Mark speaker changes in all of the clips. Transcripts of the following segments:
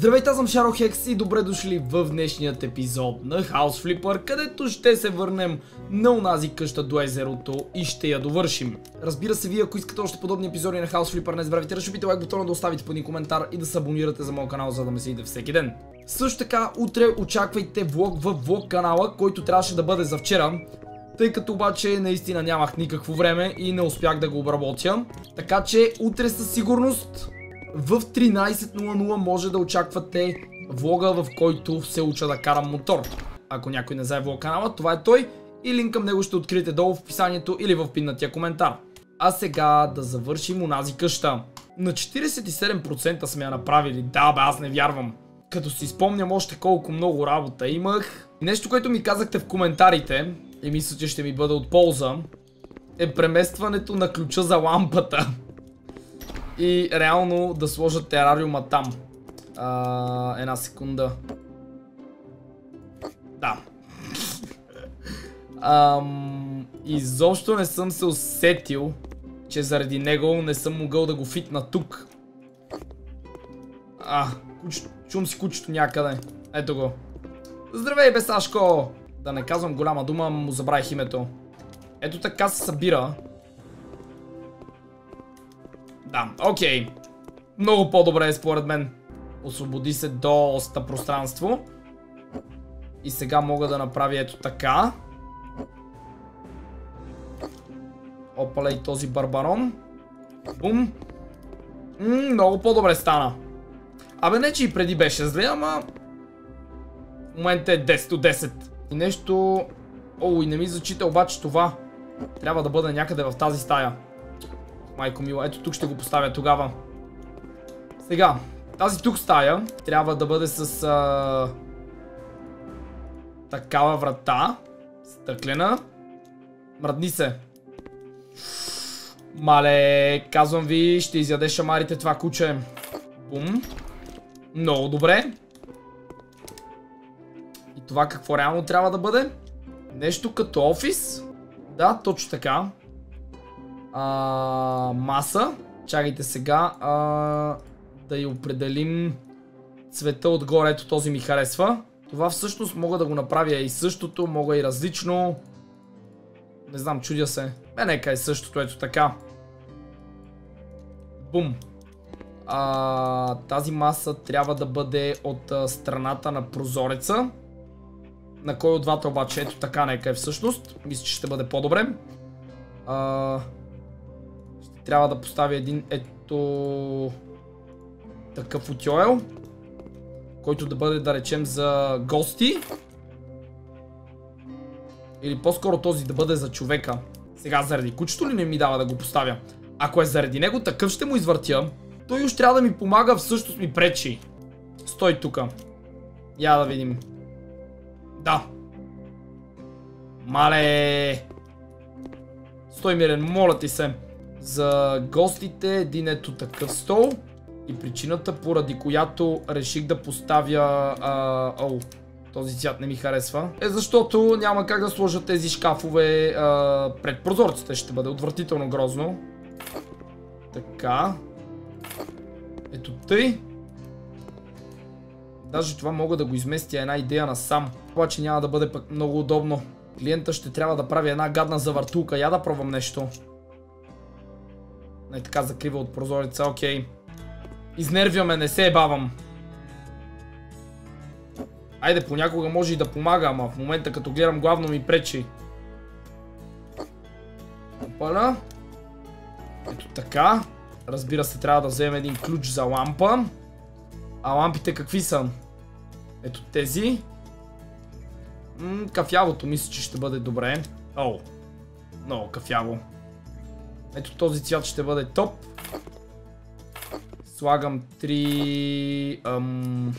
Speaker 1: Здравейте, аз съм Шаро Хекс и добре дошли в днешният епизод на House Flipper, където ще се върнем на унази къща до езерото и ще я довършим. Разбира се, вие ако искате още подобни епизоди на House Flipper, не забравяйте да шупите лайк бутона, да оставите по един коментар и да се абонирате за моят канал, за да ме следите всеки ден. Също така, утре очаквайте влог в влог канала, който трябваше да бъде за вчера, тъй като обаче наистина нямах никакво време и не успях да го обработя. Така че утре със сигурност в 13.00 може да очаквате влога, в който се уча да карам мотор. Ако някой не знае влог канала, това е той и линк към него ще откриете долу в описанието или в пиннатия коментар. А сега да завършим унази къща. На 47% сме я направили, да бе, аз не вярвам. Като си спомням още колко много работа имах. Нещо, което ми казахте в коментарите, и мисля, че ще ми бъде от полза, е преместването на ключа за лампата и реално да сложат терариума там. А, една секунда. Да. Ам, изобщо не съм се усетил, че заради него не съм могъл да го фитна тук. А, куч, чум си кучето някъде. Ето го. Здравей, бе, Сашко! Да не казвам голяма дума, му забравих името. Ето така се събира. Да, окей. Много по-добре е според мен. Освободи се доста пространство. И сега мога да направя ето така. Опале и този барбарон. Бум. много по-добре стана. Абе не, че и преди беше зле, ама... В момента е 10 от 10. И нещо... О, и не ми зачита обаче това. Трябва да бъде някъде в тази стая. Майко мила, ето тук ще го поставя тогава. Сега, тази тук стая трябва да бъде с а... такава врата. Стъклена. Мръдни се. Мале, казвам ви, ще изяде шамарите това куче. Бум. Много добре. И това какво реално трябва да бъде? Нещо като офис. Да, точно така а, маса. Чакайте сега а, да я определим цвета отгоре. Ето този ми харесва. Това всъщност мога да го направя и същото, мога и различно. Не знам, чудя се. Е, нека е същото, ето така. Бум. А, тази маса трябва да бъде от а, страната на прозореца. На кой от двата обаче? Ето така, нека е всъщност. Мисля, че ще бъде по-добре. А, трябва да поставя един ето такъв утюел, който да бъде да речем за гости. Или по-скоро този да бъде за човека. Сега заради кучето ли не ми дава да го поставя? Ако е заради него, такъв ще му извъртя. Той уж трябва да ми помага, всъщност ми пречи. Стой тука. Я да видим. Да. Мале. Стой мирен, моля ти се за гостите един ето такъв стол. И причината, поради която реших да поставя... А, о, този цвят не ми харесва. Е защото няма как да сложа тези шкафове а, пред прозорците. Ще бъде отвратително грозно. Така. Ето тъй. Даже това мога да го изместя една идея на сам. Обаче няма да бъде пък много удобно. Клиента ще трябва да прави една гадна завъртулка. Я да пробвам нещо. Не така закрива от прозореца, окей. Изнервяме, не се бавам. Айде, понякога може и да помага, ама в момента като гледам главно ми пречи. Опаля. Ето така. Разбира се, трябва да вземем един ключ за лампа. А лампите какви са? Ето тези. М кафявото мисля, че ще бъде добре. О, много кафяво. Ето този цвят ще бъде топ. Слагам три... Ам...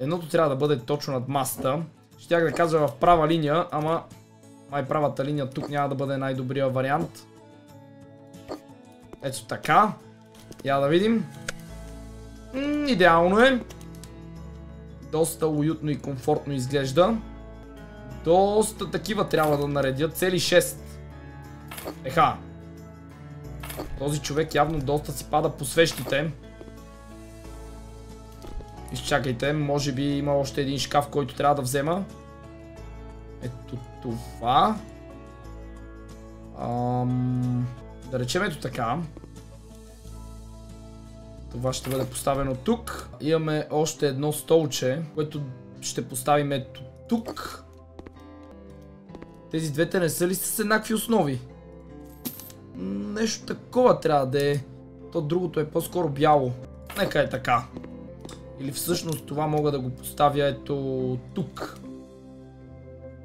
Speaker 1: Едното трябва да бъде точно над масата. Щях да кажа в права линия, ама май правата линия тук няма да бъде най-добрия вариант. Ето така. Я да видим. Идеално е. Доста уютно и комфортно изглежда. Доста такива трябва да наредя. Цели 6. Еха. Този човек явно доста си пада по свещите. Изчакайте, може би има още един шкаф, който трябва да взема. Ето това. Ам... Да речем ето така. Това ще бъде поставено тук. Имаме още едно столче, което ще поставим ето тук. Тези двете не са ли с еднакви основи? Нещо такова трябва да е. То другото е по-скоро бяло. Нека е така. Или всъщност това мога да го поставя ето тук.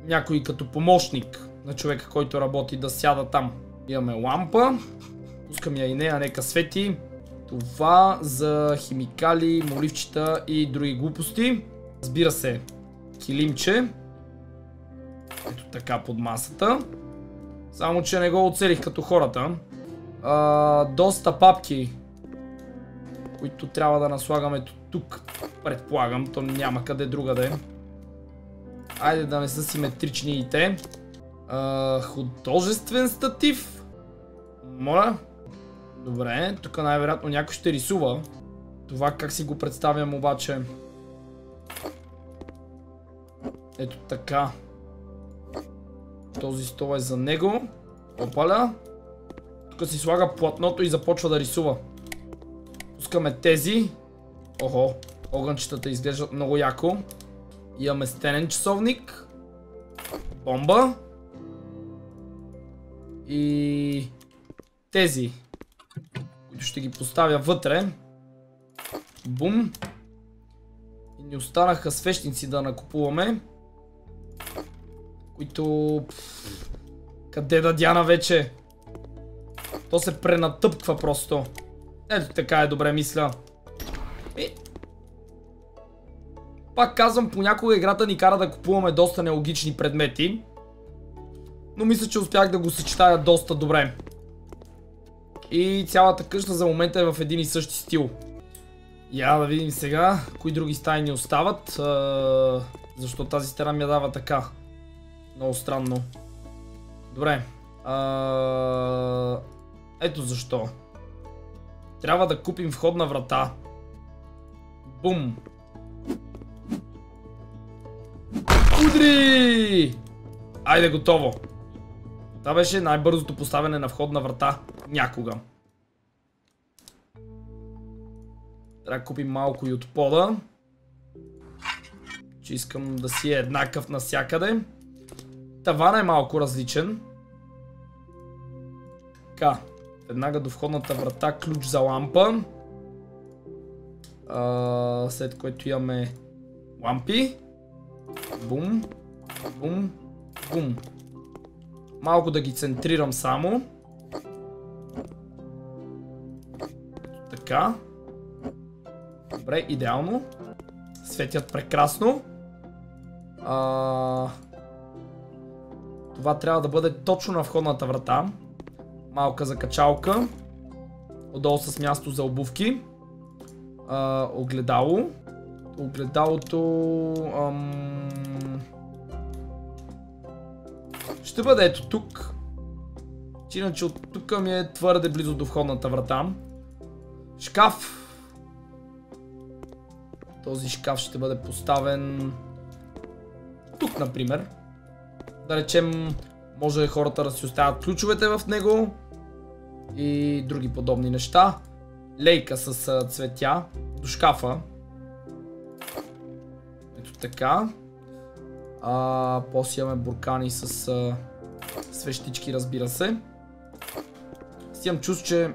Speaker 1: Някой като помощник на човека, който работи да сяда там. Имаме лампа. Пускам я и нея, нека свети. Това за химикали, моливчета и други глупости. Разбира се, килимче. Ето така под масата. Само, че не го оцелих като хората. А, доста папки, които трябва да наслагаме тук, предполагам. То няма къде другаде. Айде да не са симетрични и те. А, художествен статив. Моля. Добре, тук най-вероятно някой ще рисува. Това как си го представям обаче. Ето така. Този стол е за него. Опаля. Тук си слага платното и започва да рисува. Пускаме тези. Охо, огънчетата изглеждат много яко. Имаме стенен часовник. Бомба. И тези, които ще ги поставя вътре. Бум. И ни останаха свещници да накупуваме. Които... Къде да Диана вече? То се пренатъпква просто. Ето така е добре мисля. И... Пак казвам, понякога играта ни кара да купуваме доста нелогични предмети. Но мисля, че успях да го съчетая доста добре. И цялата къща за момента е в един и същи стил. Я да видим сега, кои други стаи ни остават. защо тази стена ми я дава така? Много странно. Добре. ето защо. Трябва да купим входна врата. Бум. Удри! Айде, готово. Това беше най-бързото поставяне на входна врата някога. Трябва да купим малко и от пода. Че искам да си е еднакъв навсякъде. Тавана е малко различен. Така. Веднага до входната врата ключ за лампа. А, след което имаме лампи. Бум. Бум. Бум. Малко да ги центрирам само. Така. Добре, идеално. Светят прекрасно. А... Това трябва да бъде точно на входната врата. Малка закачалка. Отдолу с място за обувки. А, огледало. Огледалото... Ам... Ще бъде ето тук. Иначе от тук ми е твърде близо до входната врата. Шкаф. Този шкаф ще бъде поставен тук, например. Да речем, може хората да си оставят ключовете в него и други подобни неща. Лейка с цветя до шкафа. Ето така. А, после имаме буркани с а, свещички, разбира се. Си имам чувство, че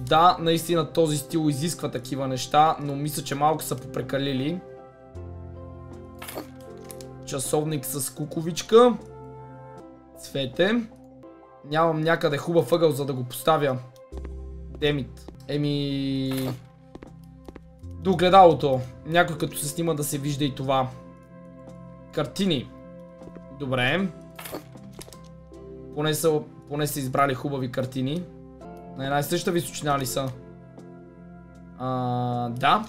Speaker 1: да, наистина този стил изисква такива неща, но мисля, че малко са попрекалили. Часовник с куковичка. Цвете. Нямам някъде хубав ъгъл, за да го поставя. Демит. Еми... До огледалото. Някой като се снима да се вижда и това. Картини. Добре. Поне са, поне са избрали хубави картини. На една и съща височина ли са? А, да.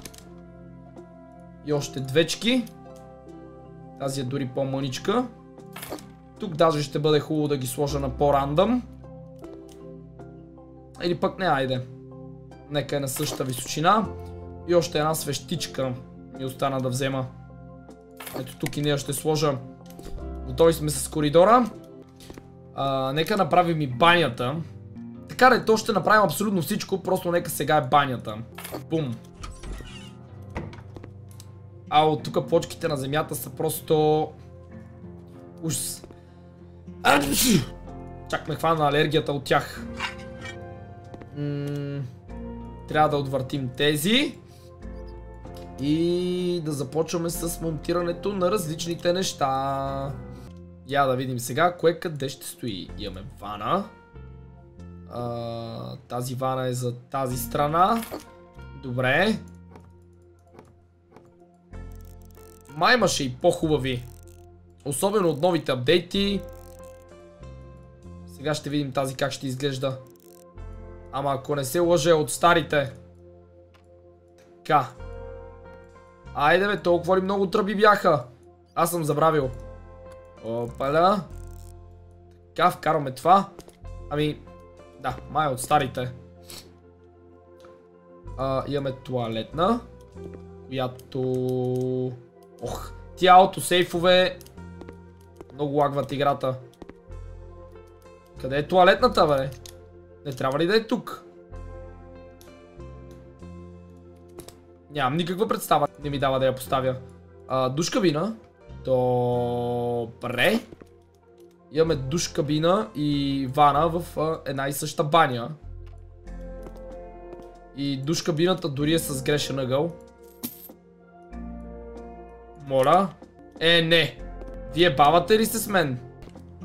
Speaker 1: И още двечки. Тази е дори по-мъничка. Тук даже ще бъде хубаво да ги сложа на по-рандъм. Или пък не, айде. Нека е на същата височина. И още една свещичка ми остана да взема. Ето тук и нея ще сложа. Готови сме с коридора. А, нека направим и банята. Така да, то ще направим абсолютно всичко, просто нека сега е банята. Бум. А от тук почките на земята са просто... Ужас. Чак ме хвана алергията от тях. трябва да отвъртим тези. И да започваме с монтирането на различните неща. Я да видим сега кое къде ще стои. Имаме вана. А, тази вана е за тази страна. Добре. Май имаше и по-хубави. Особено от новите апдейти. Сега ще видим тази как ще изглежда. Ама ако не се лъже от старите. Така. Айде бе, толкова ли много тръби бяха? Аз съм забравил. Опаля. Така, вкарваме това. Ами, да, май от старите. А, имаме туалетна. Която... Ох, тия аутосейфове много лагват играта. Къде е туалетната, бе? Не трябва ли да е тук? Нямам никаква представа. Не ми дава да я поставя. А, душ кабина. Добре. Имаме душ кабина и вана в а, една и съща баня. И душ кабината дори е с грешен ъгъл. Моля. Е, не. Вие бавате ли се с мен?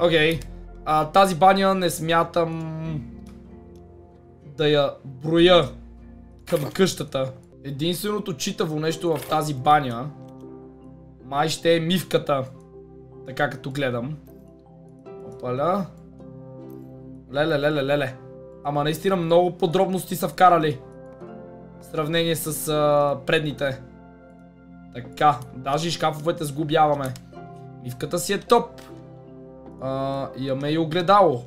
Speaker 1: Окей. Okay. тази баня не смятам да я броя към къщата. Единственото читаво нещо в тази баня май ще е мивката. Така като гледам. Опаля. Леле, леле, леле. Ама наистина много подробности са вкарали. В сравнение с а, предните. Така, даже и шкафовете сгубяваме. Мивката си е топ. Имаме и огледало.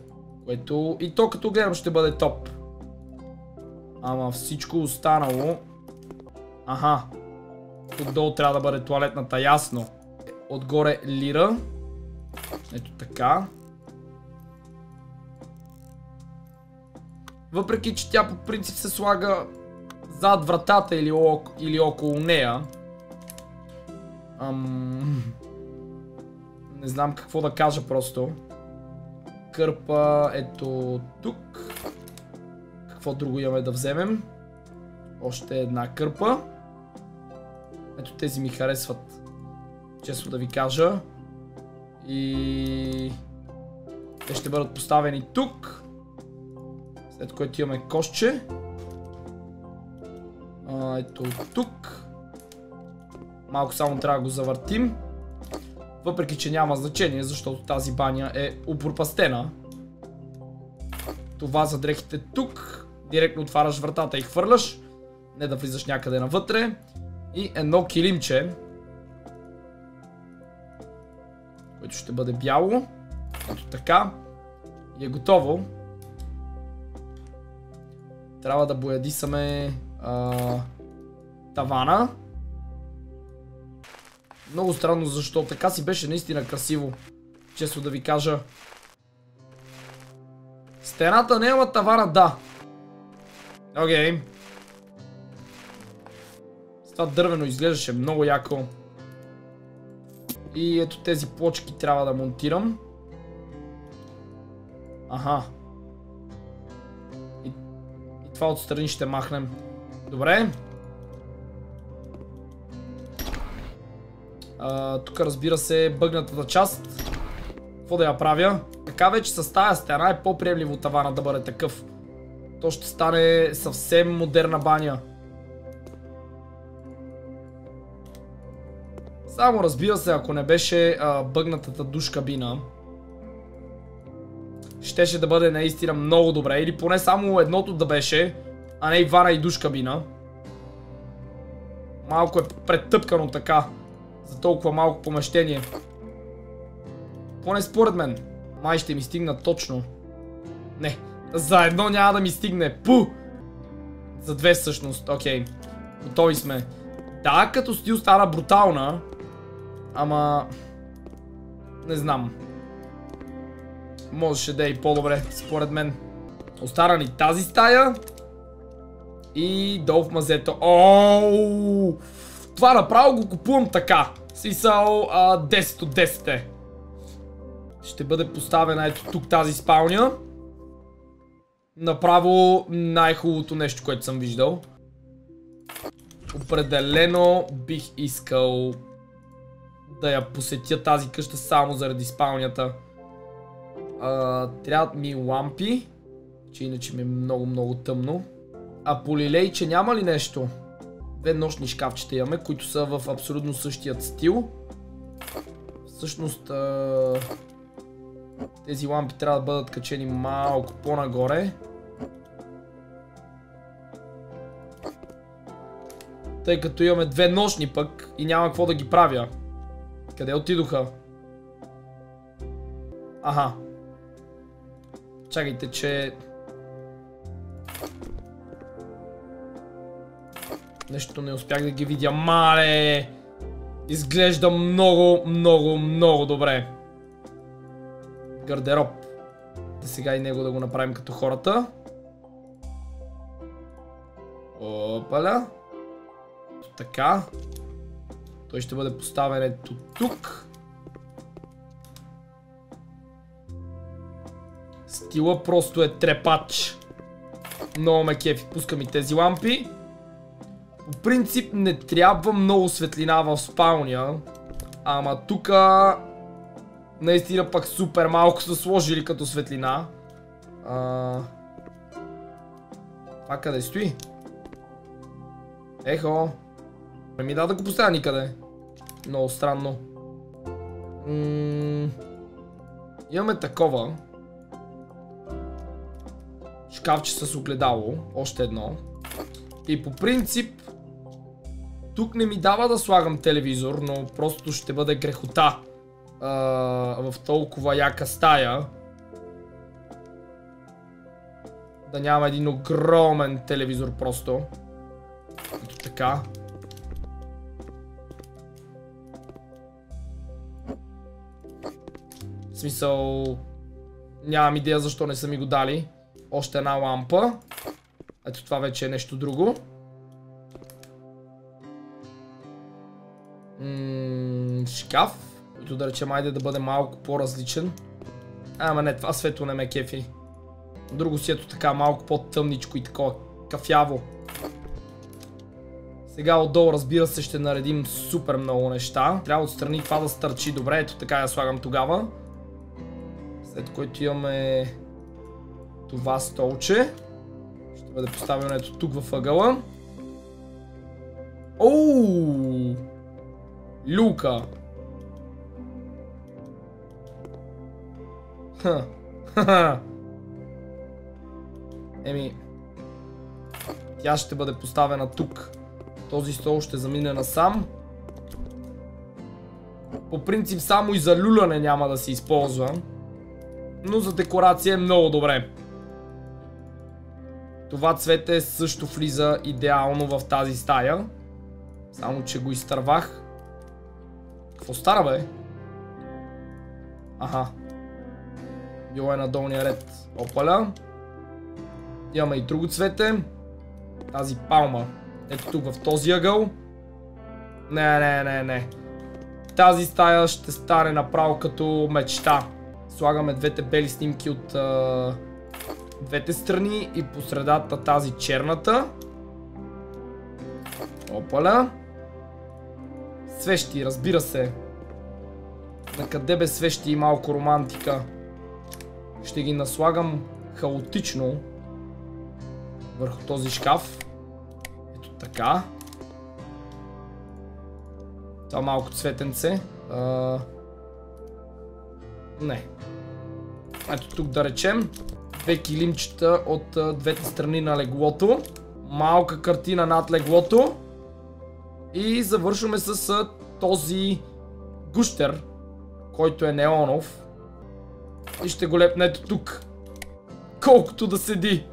Speaker 1: Което и то като гледам ще бъде топ. Ама всичко останало... Аха. Тук долу трябва да бъде туалетната, ясно. Отгоре лира. Ето така. Въпреки, че тя по принцип се слага зад вратата или, или около нея. Ам... Не знам какво да кажа просто. Кърпа ето тук. Какво друго имаме да вземем? Още една кърпа. Ето тези ми харесват. Често да ви кажа. И... Те ще бъдат поставени тук. След което имаме кошче. А, ето тук. Малко само трябва да го завъртим. Въпреки, че няма значение, защото тази баня е упропастена. Това за дрехите тук. Директно отваряш вратата и хвърляш. Не да влизаш някъде навътре. И едно килимче. Което ще бъде бяло. Ето така. И е готово. Трябва да боядисаме а, тавана. Много странно защо. Така си беше наистина красиво. Често да ви кажа. Стената няма тавана, да. Окей. Okay. Това дървено изглеждаше много яко. И ето тези плочки трябва да монтирам. Аха. И, и това отстрани ще махнем. Добре. Тук разбира се бъгнатата част. Какво да я правя? Така вече с тази стена е по-приемливо тавана да бъде такъв. То ще стане съвсем модерна баня. Само разбира се, ако не беше а, бъгнатата душ кабина, щеше да бъде наистина много добре. Или поне само едното да беше, а не и вана и душ кабина. Малко е претъпкано така, за толкова малко помещение. Поне според мен. Май ще ми стигна точно. Не, за едно няма да ми стигне. Пу! За две всъщност, окей. Готови сме. Да, като стил стана брутална. Ама... Не знам. Можеше да е и по-добре, според мен. Остана ни тази стая. И долу в мазето. Оу! Това направо го купувам така. Смисъл 10 от 10 е. Ще бъде поставена ето тук тази спалня. Направо най-хубавото нещо, което съм виждал. Определено бих искал да я посетя тази къща само заради спалнята. трябват ми лампи, че иначе ми е много много тъмно. А полилейче няма ли нещо? Две нощни шкафчета имаме, които са в абсолютно същият стил. Всъщност тези лампи трябва да бъдат качени малко по-нагоре. Тъй като имаме две нощни пък и няма какво да ги правя. Къде отидоха? Аха. Чакайте, че... Нещо не успях да ги видя. Мале! Изглежда много, много, много добре. Гардероб. Да сега и него да го направим като хората. Опаля. Така. Той ще бъде поставен ето тук. Стила просто е трепач. Много ме кефи. Пускам и тези лампи. По принцип не трябва много светлина в спалня. Ама тука наистина пък супер малко са сложили като светлина. А... Това къде стои? Ехо. Не ми да да го поставя никъде. Много странно. имаме такова. Шкафче с огледало. Още едно. И по принцип тук не ми дава да слагам телевизор, но просто ще бъде грехота в толкова яка стая. Да няма един огромен телевизор просто. Ето така. В смисъл... Нямам идея защо не са ми го дали. Още една лампа. Ето това вече е нещо друго. Шкаф, който да речем айде да бъде малко по-различен. Ама не, това светло не ме кефи. Друго си ето така малко по-тъмничко и такова кафяво. Сега отдолу разбира се ще наредим супер много неща. Трябва отстрани това да стърчи добре, ето така я слагам тогава. След което имаме това столче. Ще бъде поставено ето тук във ъгъла. Оу! Ха. Еми. Тя ще бъде поставена тук. Този стол ще замине насам. По принцип само и за люляне няма да се използва. Но за декорация е много добре. Това цвете също влиза идеално в тази стая. Само че го изтървах. Какво стара бе? Аха. Било е на долния ред. Опаля. Имаме и друго цвете. Тази палма. Ето тук в този ъгъл. Не, не, не, не. Тази стая ще стане направо като мечта. Слагаме двете бели снимки от двете страни и по средата тази черната. Опаля. Свещи, разбира се. На къде без свещи и малко романтика. Ще ги наслагам хаотично върху този шкаф. Ето така. Това малко цветенце. А... Не. Ето тук да речем. Две килимчета от а, двете страни на леглото. Малка картина над леглото. И завършваме с този гущер, който е неонов. И ще го лепне ето тук. Колкото да седи.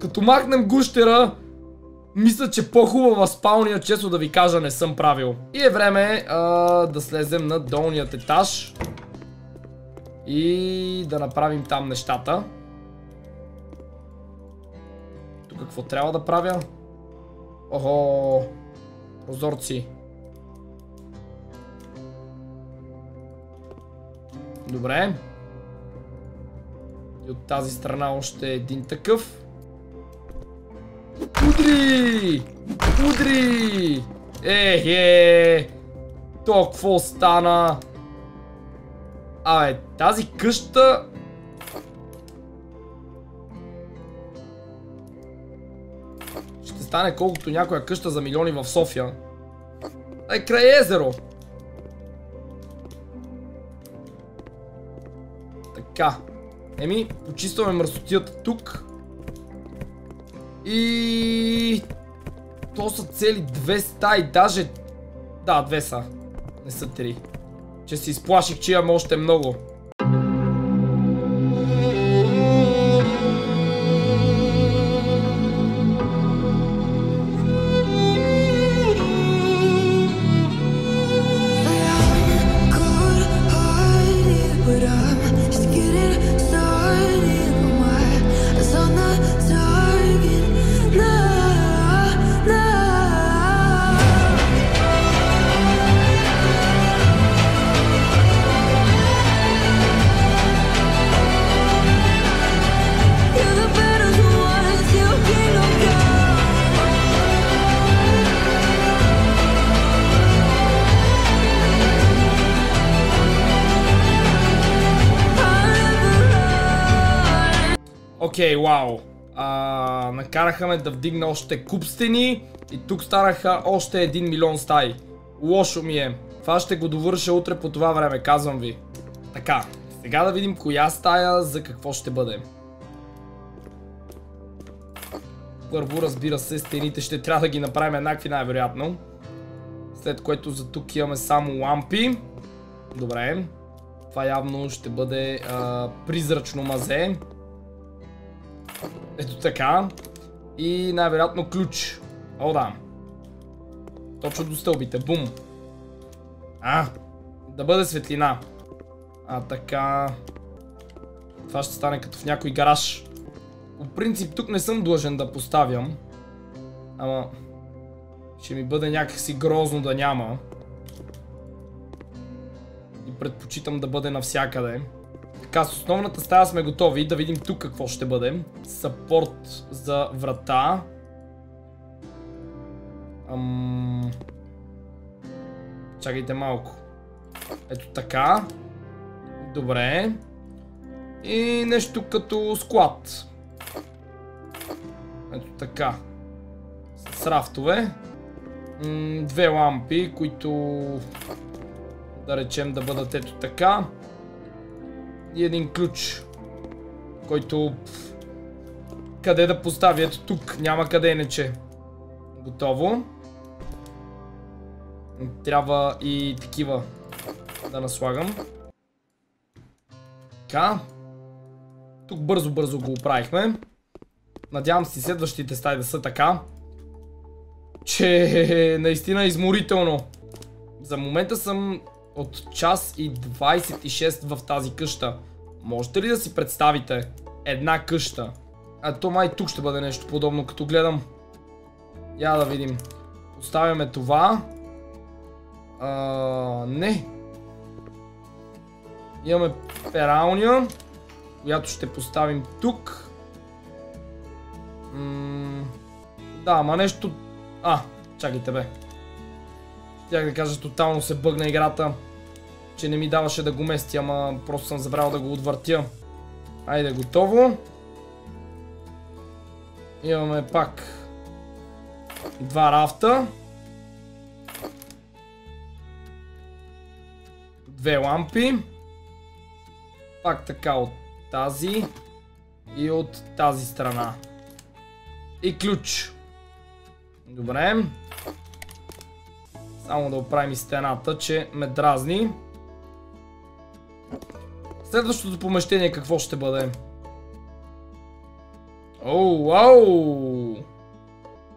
Speaker 1: Като махнем гущера, Мисля, че по-хубава спалния, често да ви кажа, не съм правил. И е време а, да слезем на долният етаж. И да направим там нещата. Тук какво трябва да правя? Охо, прозорци. Добре. И от тази страна още един такъв. Удри! Удри! Ехе! То какво стана? Абе, тази къща... стане колкото някоя къща за милиони в София. Е, край езеро! Така. Еми, почистваме мърсотията тук. И... То са цели две стаи, даже... Да, две са. Не са три. Че се изплаших, че имаме още много. Окей, вау. А, накараха ме да вдигна още куп стени и тук станаха още 1 милион стаи. Лошо ми е. Това ще го довърша утре по това време, казвам ви. Така, сега да видим коя стая за какво ще бъде. Първо, разбира се, стените ще трябва да ги направим еднакви най-вероятно. След което за тук имаме само лампи. Добре. Това явно ще бъде призрачно мазе. Ето така. И най-вероятно ключ. О, да. Точно до стълбите. Бум. А, да бъде светлина. А, така. Това ще стане като в някой гараж. По принцип тук не съм длъжен да поставям. Ама... Ще ми бъде някакси грозно да няма. И предпочитам да бъде навсякъде. Така, с основната стая сме готови. Да видим тук какво ще бъде. Сапорт за врата. Ам... Чакайте малко. Ето така. Добре. И нещо като склад. Ето така. С рафтове. две лампи, които да речем да бъдат ето така и един ключ, който къде да поставя? Ето тук, няма къде иначе. Готово. Трябва и такива да наслагам. Така. Тук бързо-бързо го оправихме. Надявам се следващите стаи да са така. Че наистина е изморително. За момента съм от час и 26 в тази къща. Можете ли да си представите една къща? А то май тук ще бъде нещо подобно, като гледам. Я да видим. Поставяме това. А, не. Имаме пералня, която ще поставим тук. М да, ама нещо... А, чакайте бе. Щях да кажа, тотално се бъгна играта. Че не ми даваше да го мести, ама просто съм забрал да го отвъртя. Айде, готово. Имаме пак два рафта. Две лампи. Пак така от тази и от тази страна. И ключ. Добре. Само да оправим и стената, че ме дразни. Следващото помещение какво ще бъде? Оу, вау!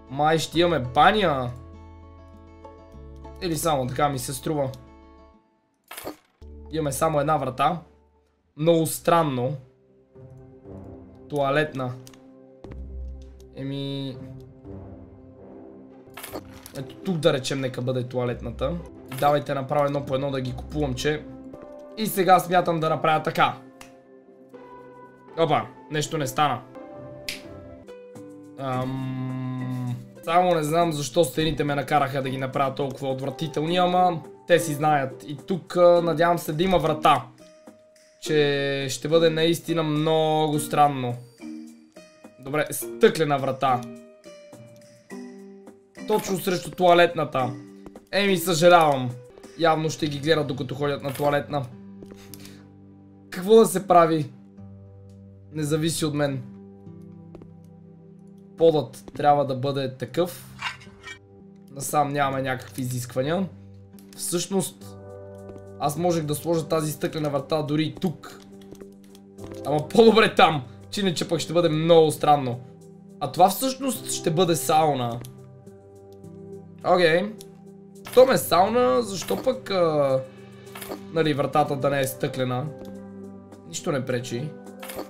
Speaker 1: Май ще имаме баня. Или само така ми се струва. Имаме само една врата. Много странно. Туалетна. Еми... Ето тук да речем нека бъде туалетната. Давайте направя едно по едно да ги купувам, че... И сега смятам да направя така. Опа, нещо не стана. Ам... Само не знам защо стените ме накараха да ги направя толкова отвратителни, ама те си знаят. И тук надявам се да има врата. Че ще бъде наистина много странно. Добре, стъклена врата. Точно срещу туалетната. Еми, съжалявам. Явно ще ги гледат докато ходят на туалетна. Какво да се прави? Не зависи от мен. Подът трябва да бъде такъв. Насам нямаме някакви изисквания. Всъщност, аз можех да сложа тази стъклена врата дори и тук. Ама по-добре там, че иначе пък ще бъде много странно. А това всъщност ще бъде сауна. Окей. Okay. То е сауна, защо пък а, нали, вратата да не е стъклена? Нищо не пречи.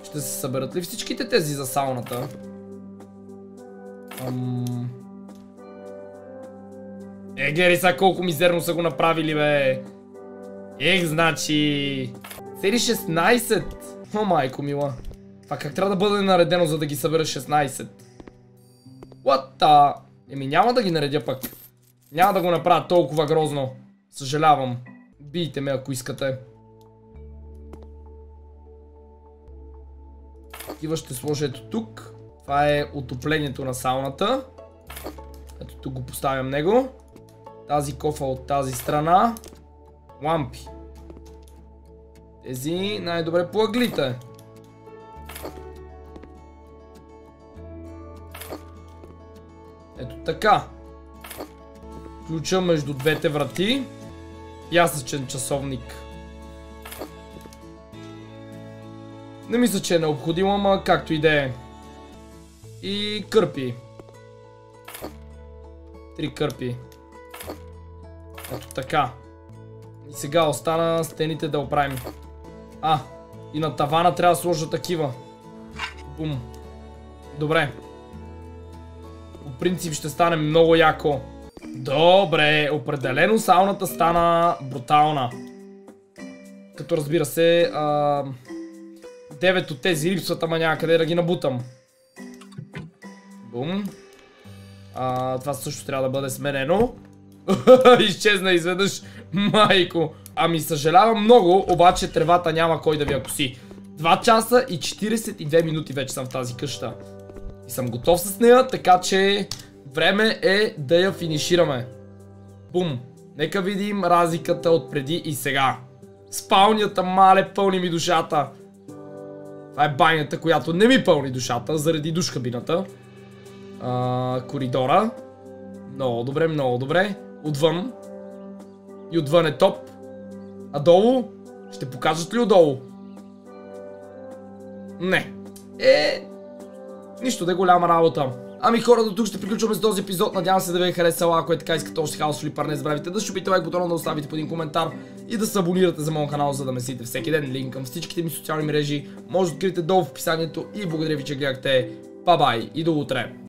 Speaker 1: Ще се съберат ли всичките тези за сауната? Ам... Е, гледай сега колко мизерно са го направили, бе. Ех, значи... Цели 16. О, майко мила. Това как трябва да бъде наредено, за да ги събера 16? What the... Еми няма да ги наредя пък. Няма да го направя толкова грозно. Съжалявам. Бийте ме, ако искате. Такива ще сложа ето тук. Това е отоплението на сауната. Ето тук го поставям него. Тази кофа от тази страна. Лампи. Тези най-добре по ъглите. Ето така. Ключа между двете врати. Пясъчен часовник. Не мисля, че е необходимо, ама както и да е. И кърпи. Три кърпи. Ето така. И сега остана стените да оправим. А, и на тавана трябва да сложа такива. Бум. Добре. По принцип ще стане много яко. Добре, определено сауната стана брутална. Като разбира се, а... 9 от тези липсват, ама някъде да ги набутам. Бум. А, това също трябва да бъде сменено. Изчезна изведнъж. Майко. Ами съжалявам много, обаче тревата няма кой да ви я коси. 2 часа и 42 минути вече съм в тази къща. И съм готов с нея, така че време е да я финишираме. Бум. Нека видим разликата от преди и сега. Спалнята, мале, пълни ми душата. Това е банята, която не ми пълни душата, заради душ кабината. А, коридора. Много добре, много добре. Отвън. И отвън е топ. А долу? Ще покажат ли отдолу? Не. Е, нищо да е голяма работа. Ами хора, до тук ще приключваме с този епизод. Надявам се да ви е харесала. Ако е така искате още хаос флипър, не забравяйте да щупите лайк бутона, да оставите по един коментар и да се абонирате за моят канал, за да ме следите всеки ден. Линк към всичките ми социални мрежи може да откриете долу в описанието и благодаря ви, че гледахте. Па-бай и до утре!